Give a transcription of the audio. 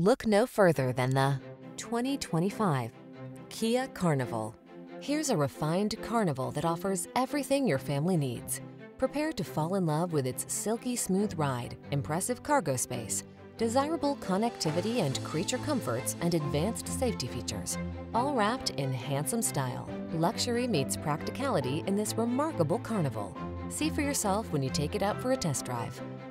Look no further than the 2025 Kia Carnival. Here's a refined Carnival that offers everything your family needs. Prepare to fall in love with its silky smooth ride, impressive cargo space, desirable connectivity and creature comforts, and advanced safety features. All wrapped in handsome style. Luxury meets practicality in this remarkable Carnival. See for yourself when you take it out for a test drive.